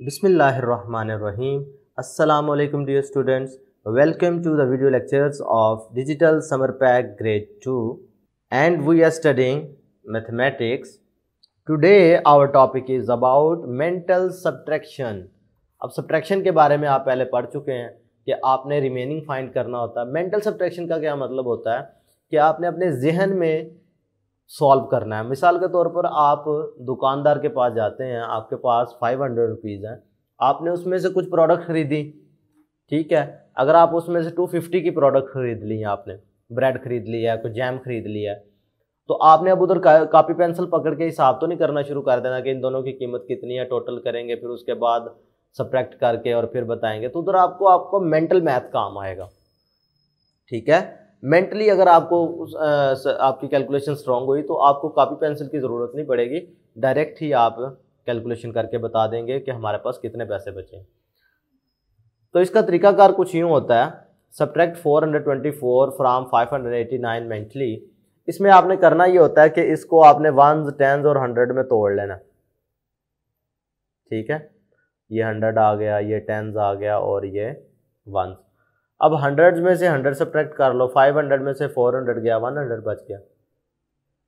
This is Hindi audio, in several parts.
बिसमीम् Allam dear students. Welcome to the video lectures of digital summer pack grade two. And we are studying mathematics. Today our topic is about mental subtraction. अब सब्ट्रैक्शन के बारे में आप पहले पढ़ चुके हैं कि आपने रिमेनिंग फाइंड करना होता है। मेंटल सब्ट्रैक्शन का क्या मतलब होता है? कि आपने अपने जहन में सॉल्व करना है। मिसाल के तौर पर आप दुकानदार के पास जाते हैं, आपके पास फाइव हंड्रेड रुपीज़ हैं, आपने उसमें से कुछ प्रोडक्ट खरीदी, ठीक है? अगर आप उसमें से टू फिफ्टी की प्रोडक्ट खरीद ली है आपने ब्रेड खरीद लिया है, कुछ जैम खरीद लिया है तो आपने अब उधर कापी पेंसिल पकड़ के हिसाब तो नहीं करना शुरू कर देना कि इन दोनों की कीमत कितनी है टोटल करेंगे, फिर उसके बाद सब्ट्रैक्ट करके और फिर बताएँगे तो उधर आपको आपको मेंटल मैथ काम आएगा, ठीक है? मेंटली अगर आपको आ, आपकी कैलकुलेशन स्ट्रांग हुई तो आपको कापी पेंसिल की ज़रूरत नहीं पड़ेगी। डायरेक्ट ही आप कैलकुलेशन करके बता देंगे कि हमारे पास कितने पैसे बचे। तो इसका तरीकाकार कुछ यूँ होता है। सब्ट्रैक्ट 424 फ्राम 589 मेंटली इसमें आपने करना ये होता है कि इसको आपने वंस टेंस और हंड्रेड में तोड़ लेना। ठीक है? ये हंड्रेड आ गया ये टेंस आ गया और ये वंस अब हंड्रेड में से हंड्रेड सब्ट्रैक्ट कर लो फाइव हंड्रेड में से फोर हंड्रेड गया वन हंड्रेड बच गया।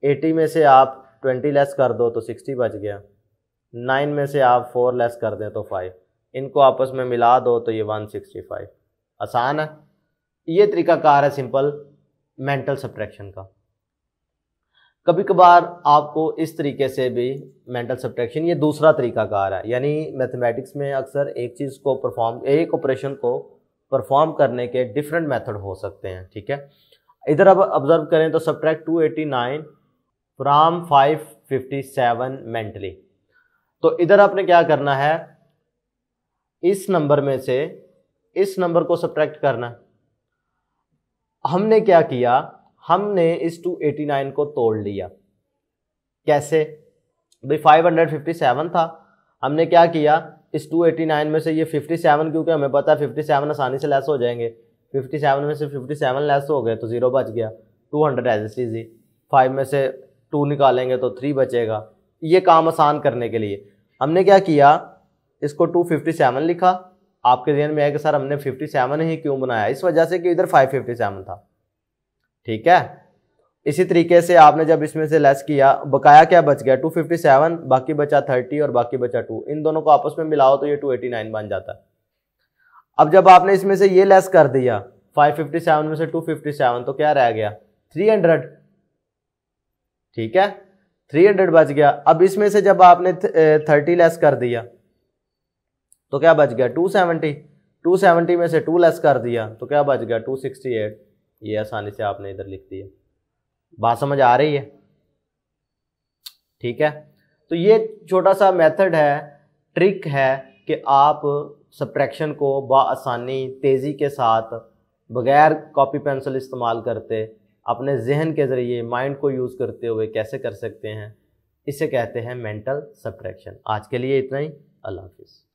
एटी में से आप ट्वेंटी लेस कर दो तो सिक्सटी बच गया। नाइन में से आप फोर लेस कर दें तो फाइव इनको आपस में मिला दो तो ये वन सिक्सटी फाइव आसान है। ये तरीका कार है सिंपल मेंटल सब्ट्रैक्शन का। कभी कभार आपको इस तरीके से भी मेंटल सब्ट्रैक्शन ये दूसरा तरीका कार है। यानी मैथमेटिक्स में अक्सर एक चीज़ को परफॉर्म एक ऑपरेशन को परफॉर्म करने के डिफरेंट मेथड हो सकते हैं, ठीक है? इधर अब ऑब्ज़र्व करें तो सब्ट्रैक्ट 289 फ्राम 557 मेंटली तो इधर आपने क्या करना है? इस नंबर में से, इस नंबर को सब्ट्रैक्ट करना। हमने क्या किया? हमने इस 289 को तोड़ लिया। कैसे? भाई 557 था। हमने क्या किया? इस 289 में से ये 57 क्योंकि हमें पता है 57 आसानी से लेस हो जाएँगे। 57 में से 57 लेस हो गए तो ज़ीरो बच गया। 200 हंड्रेड एज इजी फाइव में से टू निकालेंगे तो थ्री बचेगा। ये काम आसान करने के लिए। हमने क्या किया? इसको 257 लिखा। आपके जहन में है कि सर हमने 57 ही क्यों बनाया? इस वजह से कि इधर 557 था। ठीक है? इसी तरीके से आपने जब इसमें से लेस किया, बकाया क्या बच गया? 257 बाकी बचा 30 और बाकी बचा 2 इन दोनों को आपस में मिलाओ तो ये 289 बन जाता। है अब जब आपने इसमें से ये लेस कर दिया 557 में से 257 तो क्या रह गया? 300 ठीक है? 300 बच गया। अब इसमें से जब आपने 30 लेस कर दिया तो क्या बच गया? 270 270 में से 2 लेस कर दिया तो क्या बच गया? 268 ये आसानी से आपने इधर लिख दिया। बात समझ आ रही है? ठीक है? तो ये छोटा सा मेथड है ट्रिक है कि आप सप्रेक्शन को बसानी तेज़ी के साथ बगैर कॉपी पेंसिल इस्तेमाल करते, अपने जहन के ज़रिए माइंड को यूज़ करते हुए कैसे कर सकते हैं? इसे कहते हैं मेंटल सप्रेक्शन आज के लिए इतना ही। अल्लाह हाफिज़।